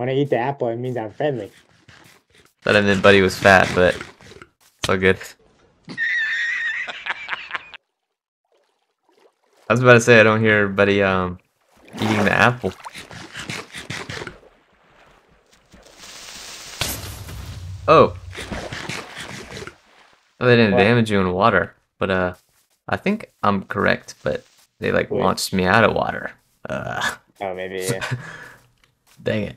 When I eat the apple, it means I'm friendly. Thought I meant Buddy was fat, but it's all good. I was about to say I don't hear Buddy um eating the apple. Oh. Oh, they didn't What? damage you in water, but uh, I think I'm correct. But they like Wait. launched me out of water. Uh, Oh, maybe. Yeah. dang it.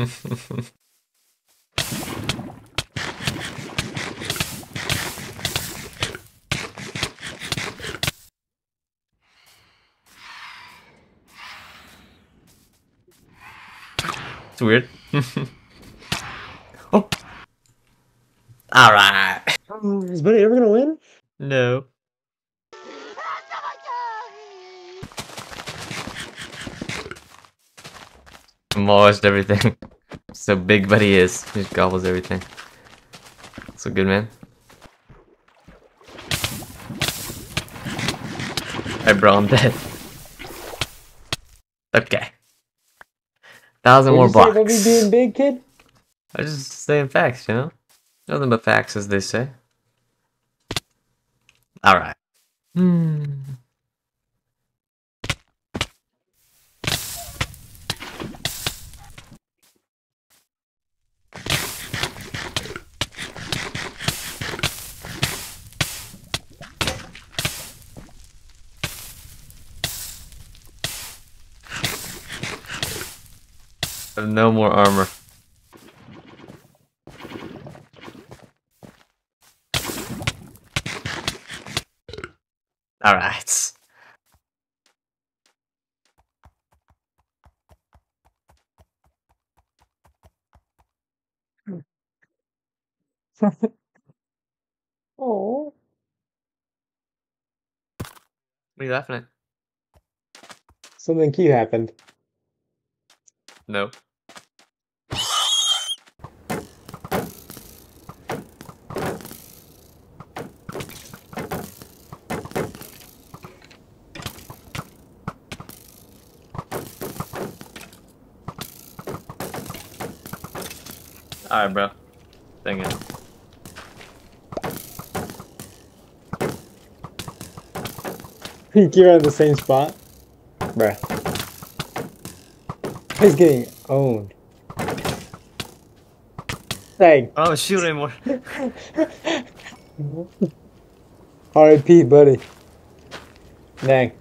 It's weird. oh. Alright. Oh, um, is Buddy ever gonna win? No. Demolished everything. so big but he is. He just gobbles everything. So good man. Alright bro, I'm dead. Okay. Thousand more you say me being big, kid? I just saying facts, you know? Nothing but facts, as they say. Alright. Hmm. Have no more armor. All right. Oh. What are you laughing at? Something cute happened. No. Alright, bro. Dang it. You keep it at the same spot? Bruh. He's getting owned. Dang. Oh, shoot anymore. R.I.P. buddy. Dang.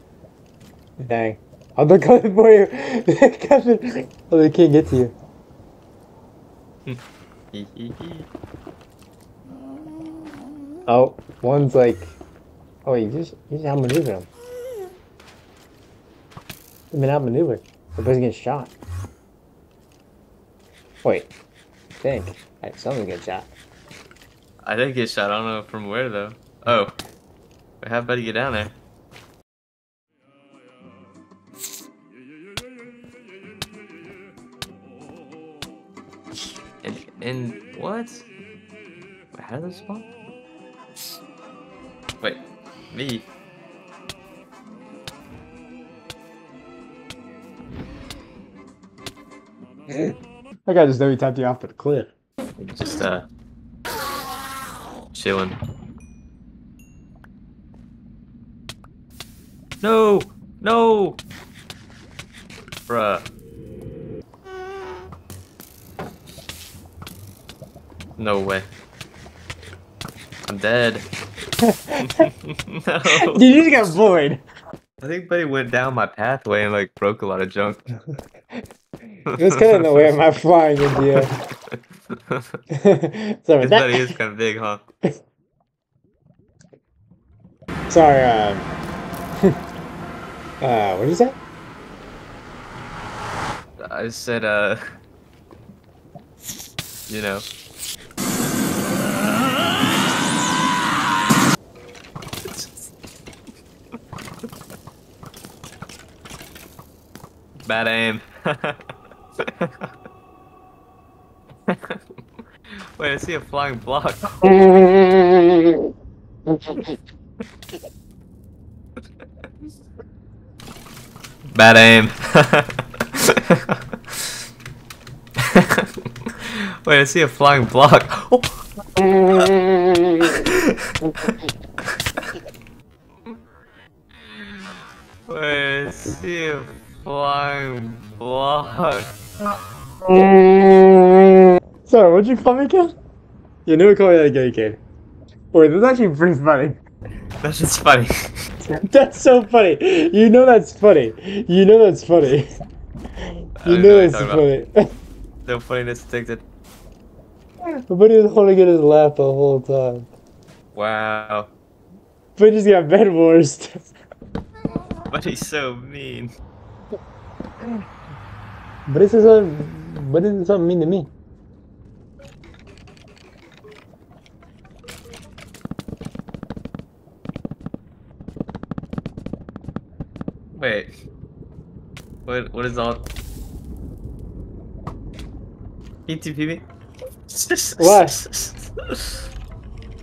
Dang. Oh, they're coming for you. Coming. Oh, they can't get to you. Oh, one's like. Oh, you just you just outmaneuvered him. You've been outmaneuvered. The person getting shot. Wait. Think. Right, someone's shot. I did get shot. I don't know from where though. Oh, I have Buddy get down there. And and what? Wait, how did those spawn? Wait, me. That guy just know he tapped you off at the cliff. Just uh, chilling. No, no, bruh. No way. I'm dead. no. Dude, you just got void. I think Buddy went down my pathway and like broke a lot of junk. It was kind of in the way of my flying you. Sorry His belly is kind of big, huh? Sorry, um. uh, what did you say? I said, uh, you know. Bad aim. Wait, I see a flying block. Bad aim. Wait, I see a flying block. Wait, I see a block. Sorry, what'd you call me, kid? You never call me that again, kid. Wait, that's actually pretty funny. That's just funny. That's so funny. You know that's funny. You know that's funny. You know what that's funny. no funniness detected. But he was holding in his laugh the whole time. Wow. But he just got bed worst. But he's so mean. But this is something. But this is something mean to me. Wait. What? What is all? Me? What?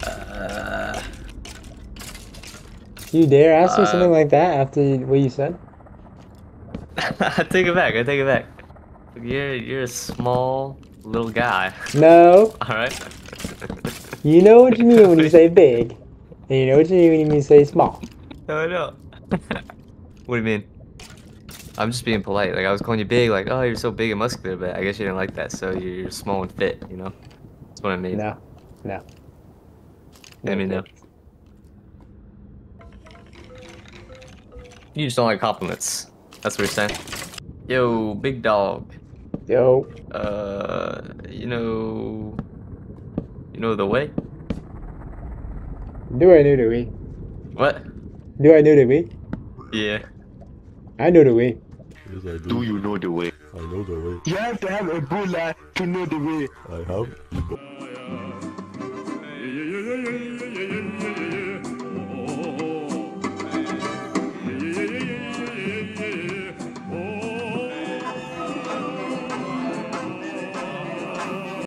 uh, You dare ask me Uh, something like that after what you said? I take it back. I take it back. You're you're a small little guy. No. All right. You know what you mean when you say big. And you know what you mean when you say small. No, no. what do you mean? I'm just being polite. Like I was calling you big, like oh you're so big and muscular, but I guess you didn't like that, so you're, you're small and fit. You know, that's what I mean. No. No. I mean no. You just don't like compliments. That's what you're saying. Yo, big dog. Yo. Uh, you know, you know the way. Do I know the way? What? Do I know the way? Yeah. I know the way. Yes, I do. Do you know the way? I know the way. You have to have a Ebola to know the way. I have Ebo-